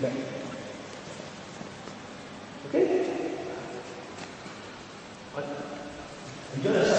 feedback. Okay? Enjoy